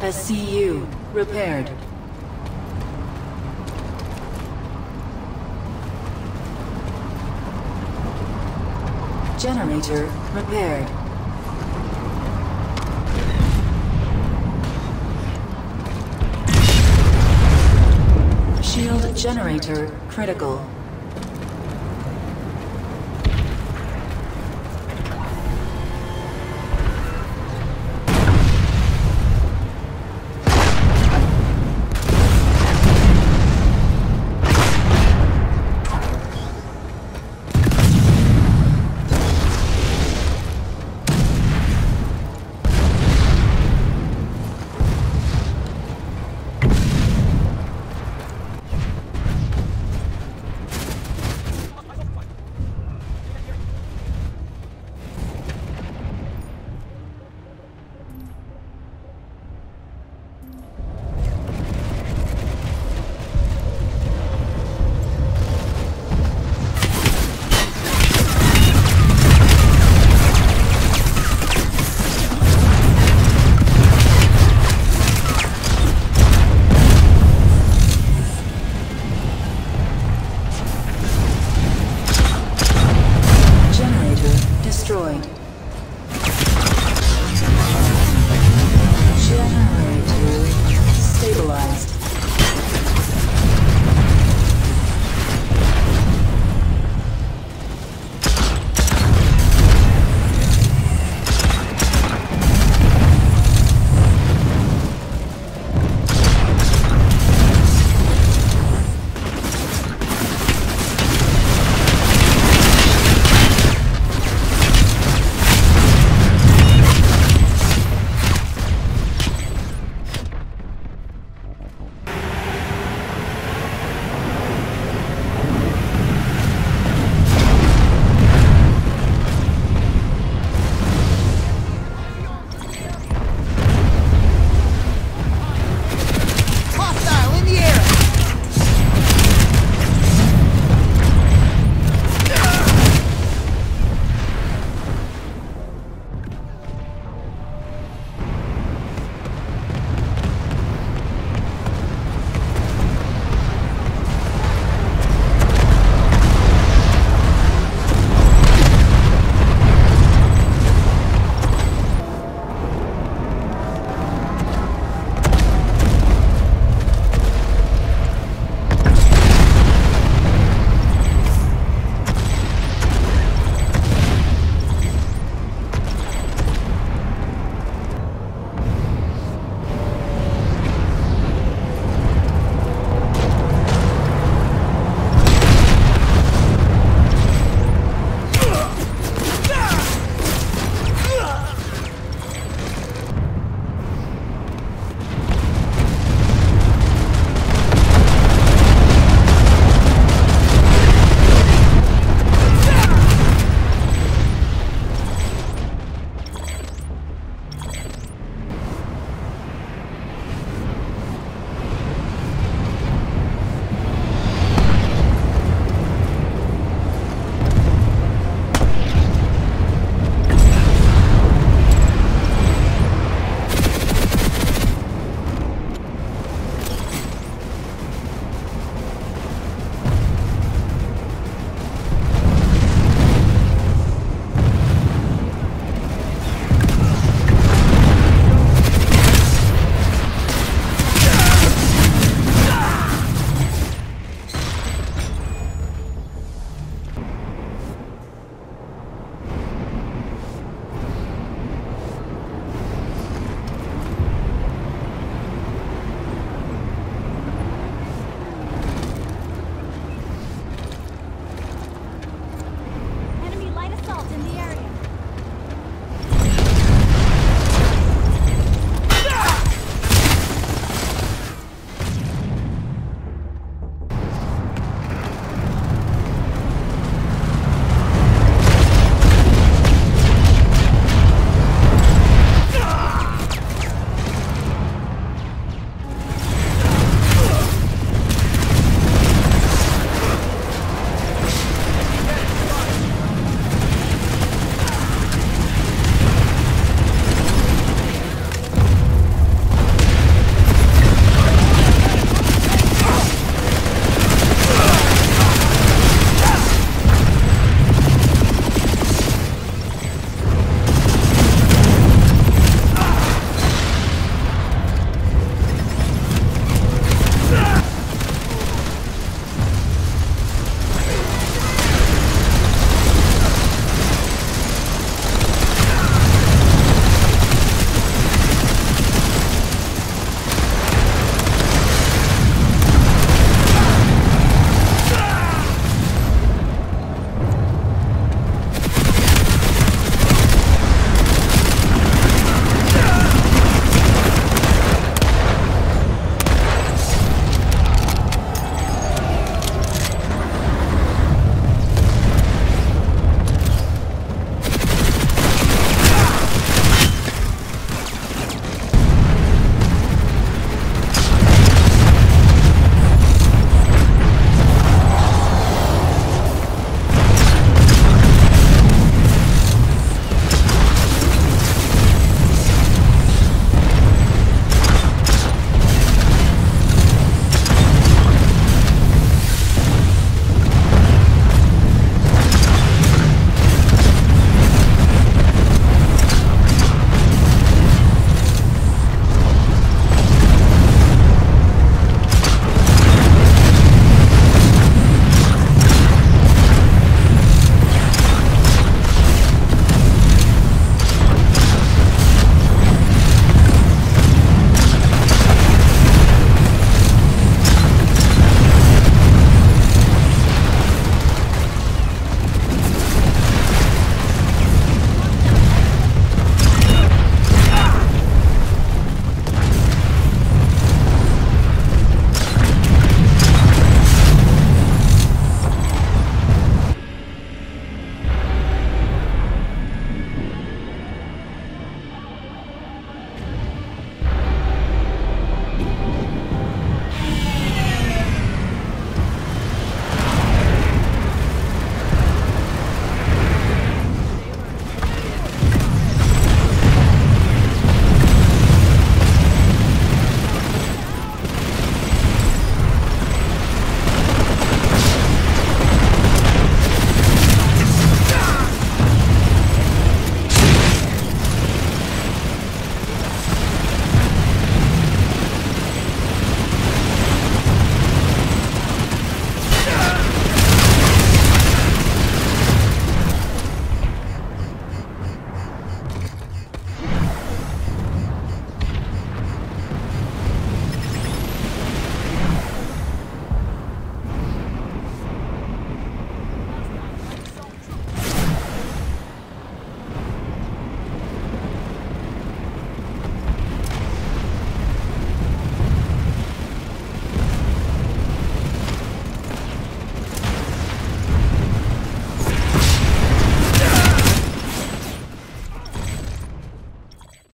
SCU repaired. Generator repaired. Shield generator critical.